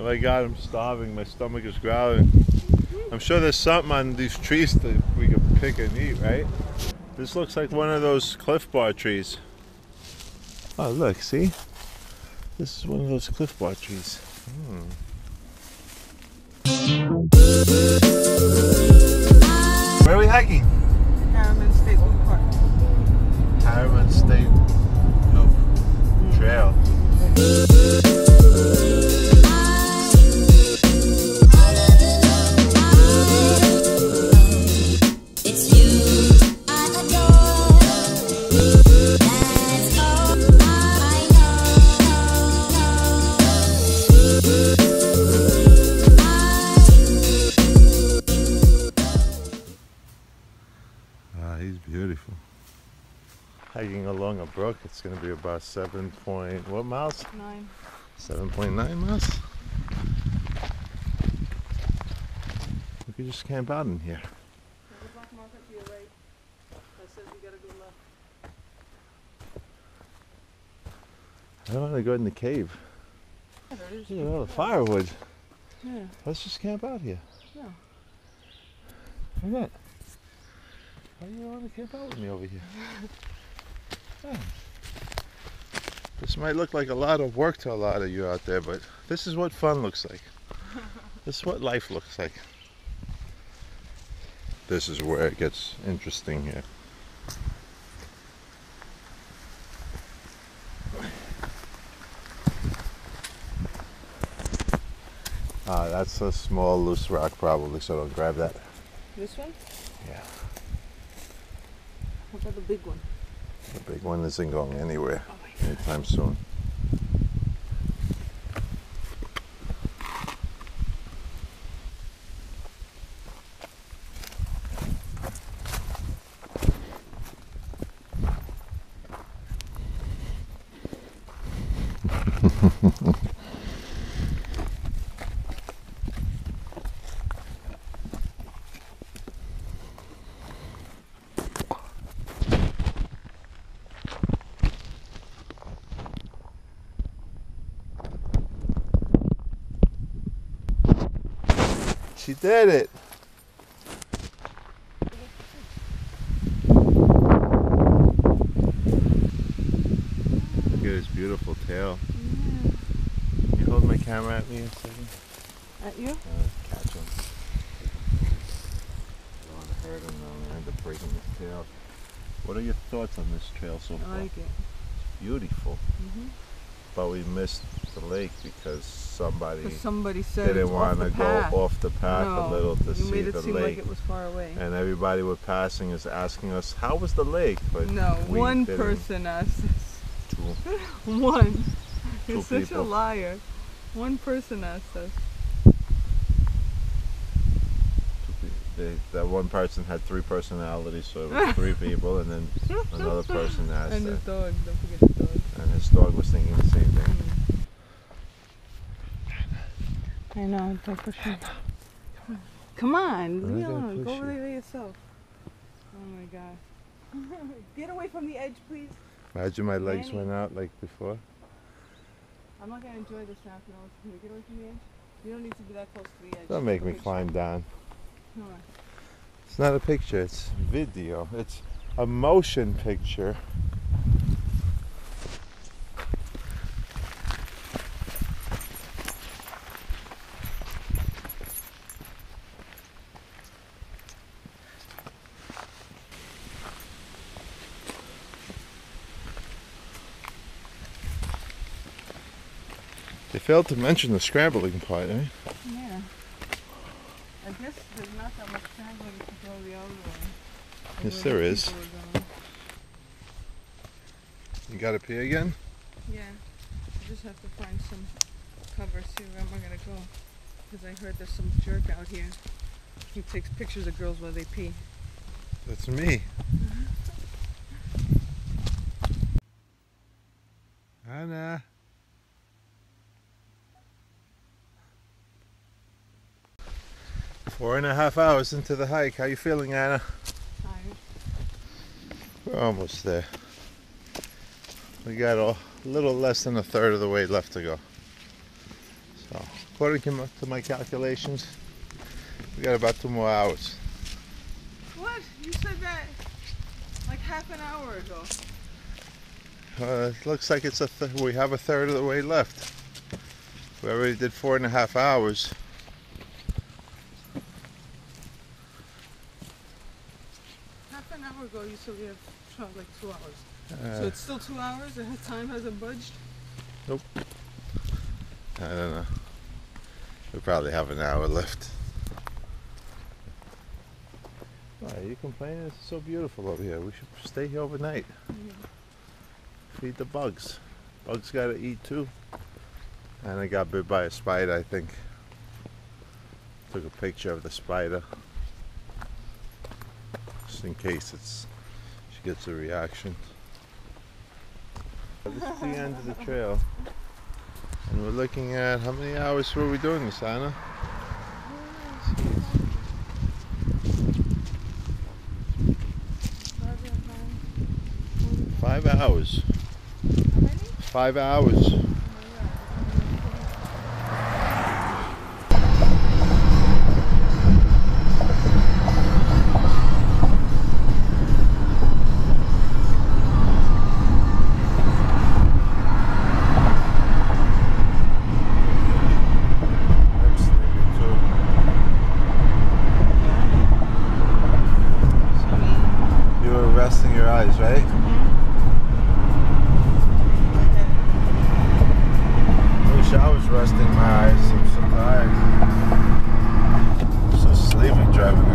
Oh my god, I'm starving. My stomach is growling. I'm sure there's something on these trees that we can pick and eat, right? This looks like one of those Clif Bar trees. Oh, look, see? This is one of those Clif Bar trees. Hmm. Where are we hiking? Harriman State Loop Park. Harriman State Loop Trail. Along a brook, it's going to be about seven point what miles? Nine. Seven point nine miles. We could just camp out in here. There's a black marker to your right. That says you gotta go left. I don't want to go in the cave. Yeah, there it is. You know, the firewood. Yeah. Let's just camp out here. No. Why not? Why do you want to camp out with me over here? This might look like a lot of work to a lot of you out there, but this is what fun looks like. this is what life looks like. This is where it gets interesting here. Ah, that's a small loose rock probably, so don't grab that. This one? Yeah. How about the big one? The big one isn't going anywhere Oh anytime soon. She did it. Look at his beautiful tail. Can you hold my camera at me a second? At you? Uh, catch him. Don't want to hurt him though. I end up breaking his tail. What are your thoughts on this trail so far? I far? like it. It's beautiful. Mm-hmm. But we missed the lake because somebody somebody said didn't want to go off the path no, a little to see the lake. like it was far away. and everybody we're passing is asking us, "How was the lake?" But no, one didn't. person asked us. Two, One. Two You're such people. a liar. One person asked us. they, that one person had three personalities, so it was three people, and then another person asked, and dog. Don't forget his dog. and his dog was thinking the same thing. I know. Don't push me. Come on, I'm leave me alone. Go push over you. there yourself. Oh my god. Get away from the edge, please. Imagine my legs Nanny. went out like before. I'm not gonna enjoy this now. You know, can we get away from the edge? You don't need to be that close to the edge. Don't make me picture. climb down. Come on. It's not a picture, it's video. It's a motion picture. They failed to mention the scrambling part, eh? Yeah. I guess there's not that much traveling to go the other way. Yes, there the is. going. You got to pee again? Yeah. I just have to find some cover, see where am I gonna go. Because I heard there's some jerk out here. He takes pictures of girls while they pee. That's me. Anna. Four and a half hours into the hike. How you feeling, Anna? Tired. We're almost there. We got a little less than a third of the way left to go. So, according to my, to my calculations, we got about two more hours. What? You said that like half an hour ago. Uh, it looks like it's a th- we have a third of the way left. We already did four and a half hours. Half an hour ago, you said we have like two hours. Uh, so it's still two hours. The time hasn't budged. Nope. I don't know. We probably have an hour left. Why are you complaining? It's so beautiful over here. We should stay here overnight. Feed the bugs. Bugs gotta eat too. And I got bit by a spider, I think. Took a picture of the spider. Just in case it's she gets a reaction. This is the end of the trail. And we're looking at how many hours were we doing this, Anna? Five hours. Five hours. resting your eyes, right? Mm -hmm. Wish I was resting my eyes. I'm so tired. I'm so sleepy driving.